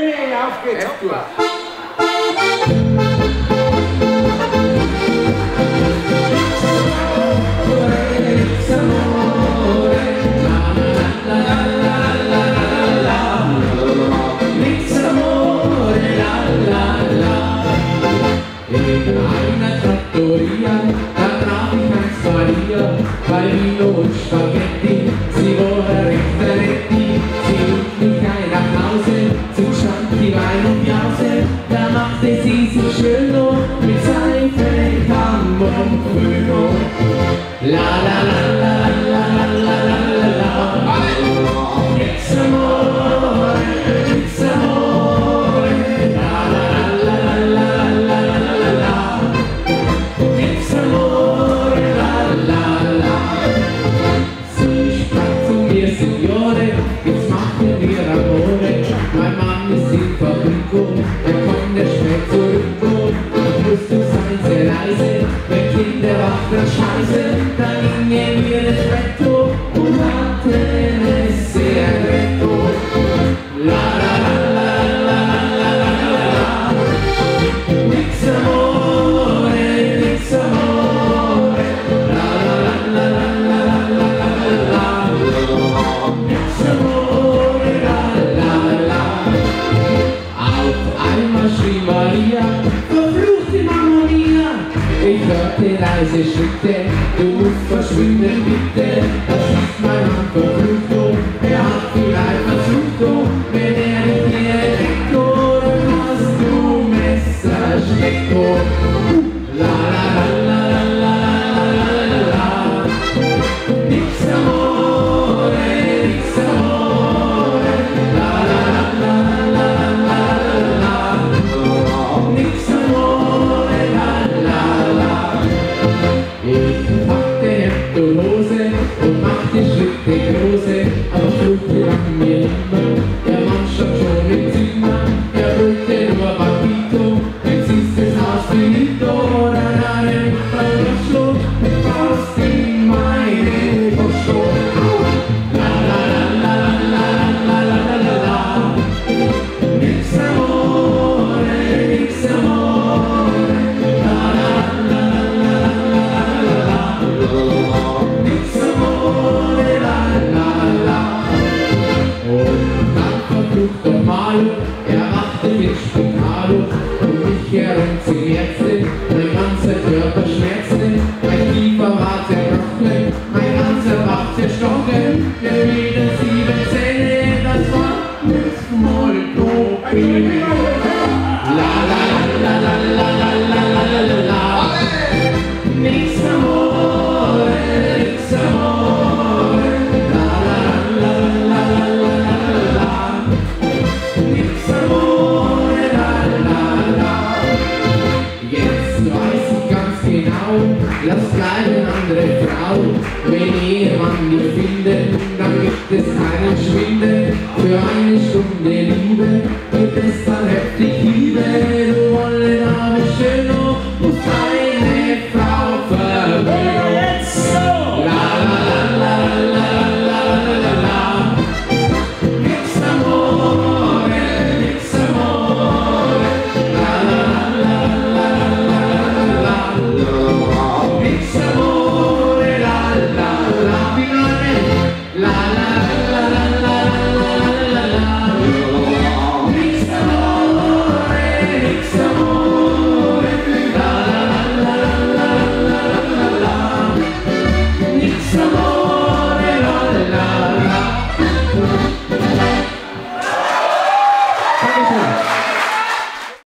Training, auf geht's. F-Dur. Trattoria, la spaghetti, Sự Lüfter sind sehr leise, wenn Kinder auf der Scheiße, dann gingen Reise schritt, du musst verschwinden, bitte. Das ist mein Handbuch. Thank you. Lass keine andere Frau, wenn Ehemann nicht findet, dann gibt es einen Schwindel für eine Stunde Liebe.